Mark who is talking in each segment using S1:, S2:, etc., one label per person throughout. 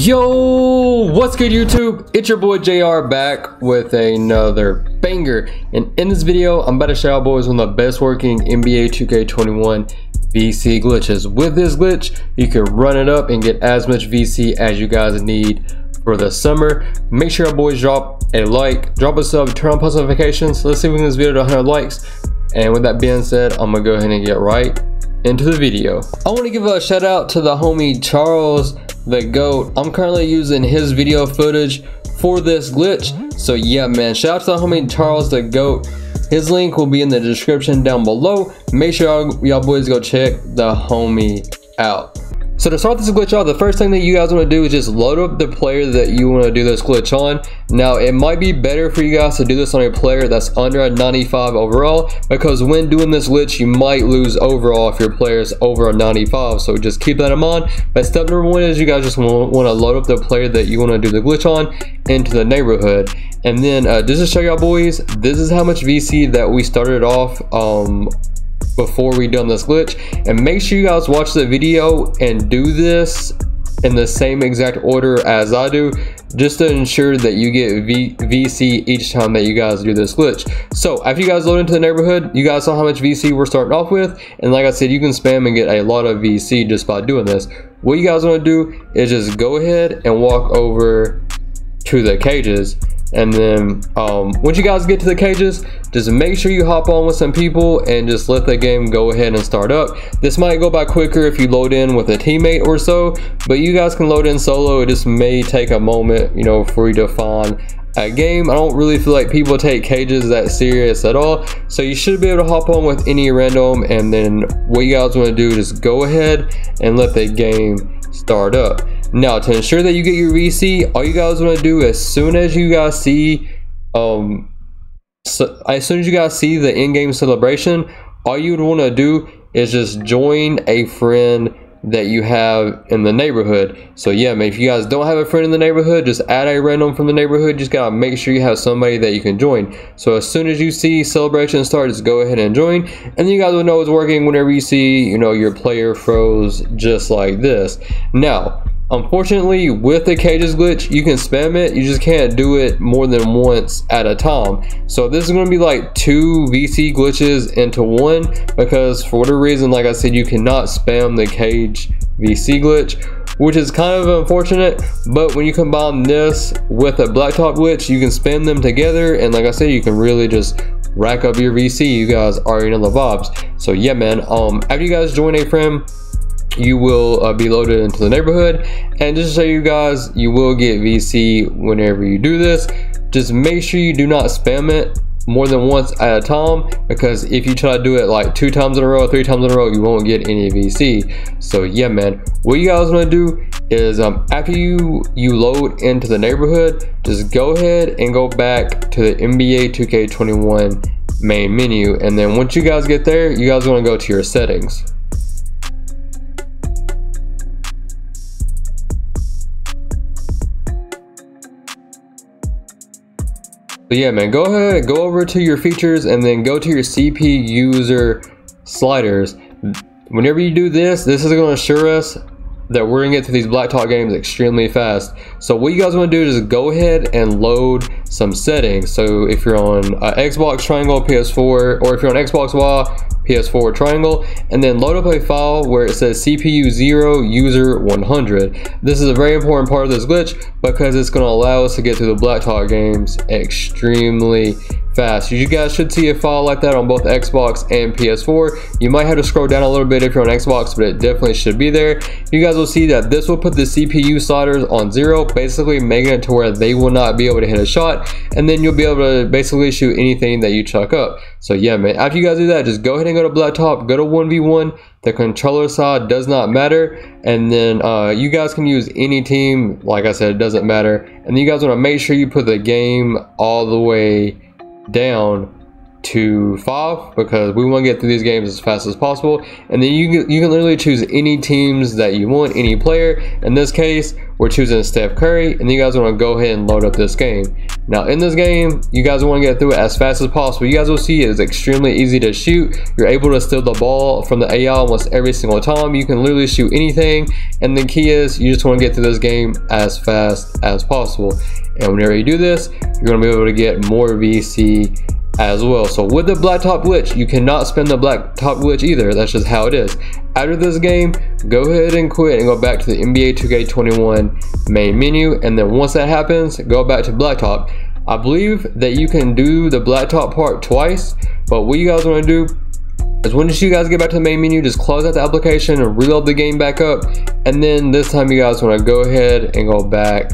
S1: Yo, what's good YouTube? It's your boy JR back with another banger. And in this video, I'm about to show you boys one of the best working NBA 2K21 VC glitches. With this glitch, you can run it up and get as much VC as you guys need for the summer. Make sure our boys drop a like, drop a sub, turn on post notifications. Let's see if we can get this video to 100 likes. And with that being said, I'm gonna go ahead and get right into the video. I want to give a shout out to the homie Charles the GOAT. I'm currently using his video footage for this glitch. So yeah, man, shout out to the homie Charles the GOAT. His link will be in the description down below. Make sure y'all boys go check the homie out. So to start this glitch off, the first thing that you guys want to do is just load up the player that you want to do this glitch on. Now, it might be better for you guys to do this on a player that's under a 95 overall, because when doing this glitch, you might lose overall if your player is over a 95. So just keep that in mind. But step number one is you guys just want to load up the player that you want to do the glitch on into the neighborhood. And then uh, just to show y'all boys, this is how much VC that we started off um, before we done this glitch and make sure you guys watch the video and do this in the same exact order as I do just to ensure that you get v VC each time that you guys do this glitch. So after you guys load into the neighborhood, you guys saw how much VC we're starting off with. And like I said, you can spam and get a lot of VC just by doing this. What you guys want to do is just go ahead and walk over to the cages and then um, once you guys get to the cages just make sure you hop on with some people and just let the game go ahead and start up. This might go by quicker if you load in with a teammate or so but you guys can load in solo. It just may take a moment you know for you to find a game. I don't really feel like people take cages that serious at all so you should be able to hop on with any random and then what you guys want to do is go ahead and let the game start up. Now, to ensure that you get your VC, all you guys want to do as soon as you guys see, um, so as soon as you guys see the in-game celebration, all you would want to do is just join a friend that you have in the neighborhood. So yeah, man, if you guys don't have a friend in the neighborhood, just add a random from the neighborhood. Just gotta make sure you have somebody that you can join. So as soon as you see celebration start, just go ahead and join. And you guys will know it's working whenever you see, you know, your player froze just like this. Now, Unfortunately, with the cages glitch, you can spam it. You just can't do it more than once at a time. So this is going to be like two VC glitches into one because for whatever reason, like I said, you cannot spam the cage VC glitch, which is kind of unfortunate. But when you combine this with a blacktop glitch, you can spam them together. And like I said, you can really just rack up your VC. You guys already know the vibes. So yeah, man, um, after you guys join a you will uh, be loaded into the neighborhood. And just to show you guys you will get VC whenever you do this. Just make sure you do not spam it more than once at a time because if you try to do it like two times in a row three times in a row you won't get any VC so yeah man what you guys want to do is um, after you you load into the neighborhood just go ahead and go back to the NBA 2K21 main menu. And then once you guys get there you guys want to go to your settings So yeah, man, go ahead, go over to your features and then go to your CPU user sliders. Whenever you do this, this is going to assure us that we're gonna get to these blacktop games extremely fast. So what you guys wanna do is go ahead and load some settings. So if you're on uh, Xbox Triangle, PS4, or if you're on Xbox One, PS4 triangle, and then load up a file where it says CPU 0 user 100. This is a very important part of this glitch because it's to allow us to get through the blacktop games extremely fast. You guys should see a file like that on both Xbox and PS4. You might have to scroll down a little bit if you're on Xbox, but it definitely should be there. You guys will see that this will put the CPU sliders on zero, basically making it to where they will not be able to hit a shot, and then you'll be able to basically shoot anything that you chuck up. So yeah, man, after you guys do that, just go ahead and go to Blacktop, go to 1v1, the controller side does not matter, and then uh, you guys can use any team, like I said, it doesn't matter, and you guys want to make sure you put the game all the way down to five because we want to get through these games as fast as possible. And then you can, you can literally choose any teams that you want any player. In this case we're choosing Steph Curry and you guys want to go ahead and load up this game. Now in this game you guys want to get through it as fast as possible. You guys will see it's extremely easy to shoot. You're able to steal the ball from the AI almost every single time. You can literally shoot anything. And the key is you just want to get through this game as fast as possible. And whenever you do this you're going to be able to get more VC as well. So with the blacktop glitch, you cannot spin the blacktop glitch either. That's just how it is. After this game, go ahead and quit and go back to the NBA 2K21 main menu. And then once that happens, go back to blacktop. I believe that you can do the blacktop part twice, but what you guys want to do is once you guys get back to the main menu, just close out the application and reload the game back up. And then this time you guys want to go ahead and go back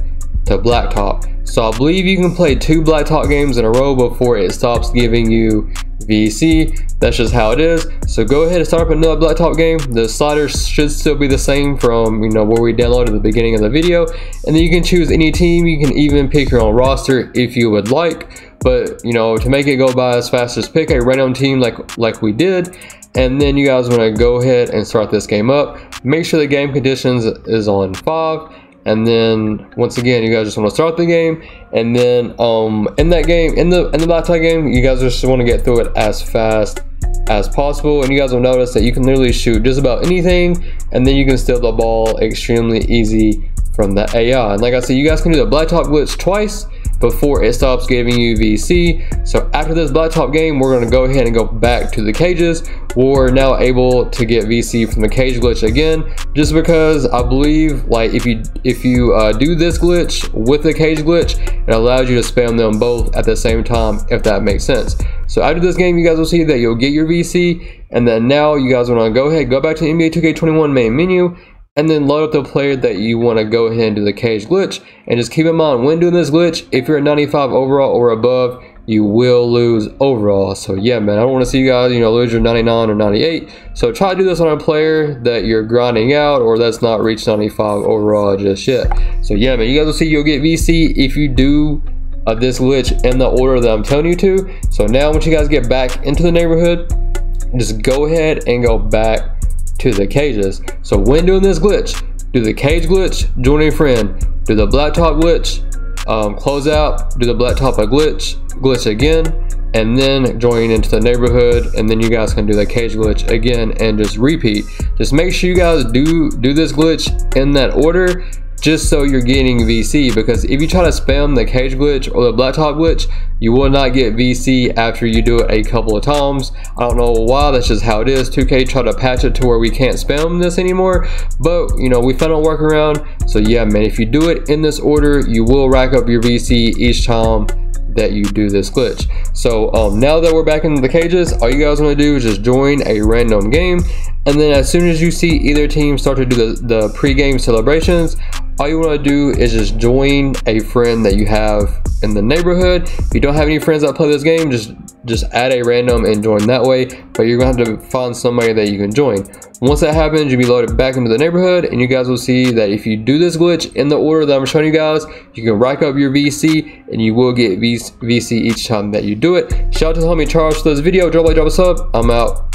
S1: to blacktop. So I believe you can play two Black blacktop games in a row before it stops giving you VC. That's just how it is. So go ahead and start up another Black blacktop game. The sliders should still be the same from you know where we downloaded at the beginning of the video. And then you can choose any team. You can even pick your own roster if you would like. But you know to make it go by as fast as pick a random team like like we did. And then you guys want to go ahead and start this game up. Make sure the game conditions is on 5 and then once again you guys just want to start the game. And then um in that game in the in the blacktop game you guys just want to get through it as fast as possible. And you guys will notice that you can literally shoot just about anything and then you can steal the ball extremely easy from the AI and like I said you guys can do the blacktop glitch twice before it stops giving you VC. So after this blacktop game, we're gonna go ahead and go back to the cages. We're now able to get VC from the cage glitch again, just because I believe like if you if you uh, do this glitch with the cage glitch, it allows you to spam them both at the same time, if that makes sense. So after this game, you guys will see that you'll get your VC, and then now you guys wanna go ahead, go back to the NBA 2K21 main menu, and then load up the player that you want to go ahead and do the cage glitch and just keep in mind when doing this glitch if you're at 95 overall or above you will lose overall. So yeah man i don't want to see you guys you know lose your 99 or 98 so try to do this on a player that you're grinding out or that's not reached 95 overall just yet. So yeah man you guys will see you'll get vc if you do uh, this glitch in the order that i'm telling you to. So now once you guys get back into the neighborhood. Just go ahead and go back to the cages. So when doing this glitch, do the cage glitch, join a friend. Do the blacktop glitch, um, close out, do the blacktop a glitch, glitch again, and then join into the neighborhood and then you guys can do the cage glitch again and just repeat just make sure you guys do do this glitch in that order just so you're getting VC because if you try to spam the cage glitch or the blacktop glitch, you will not get VC after you do it a couple of times. I don't know why, that's just how it is. 2K tried to patch it to where we can't spam this anymore, but you know, we found a workaround. So yeah, man, if you do it in this order, you will rack up your VC each time that you do this glitch. So um, now that we're back in the cages, all you guys want to do is just join a random game. And then as soon as you see either team start to do the, the pre-game celebrations, all you want to do is just join a friend that you have in the neighborhood. If you don't have any friends that play this game just just add a random and join that way but you're gonna have to find somebody that you can join. Once that happens you'll be loaded back into the neighborhood and you guys will see that if you do this glitch in the order that i'm showing you guys you can rack up your vc and you will get vc each time that you do it. Shout out to the homie charles for this video. Drop a like drop a sub. I'm out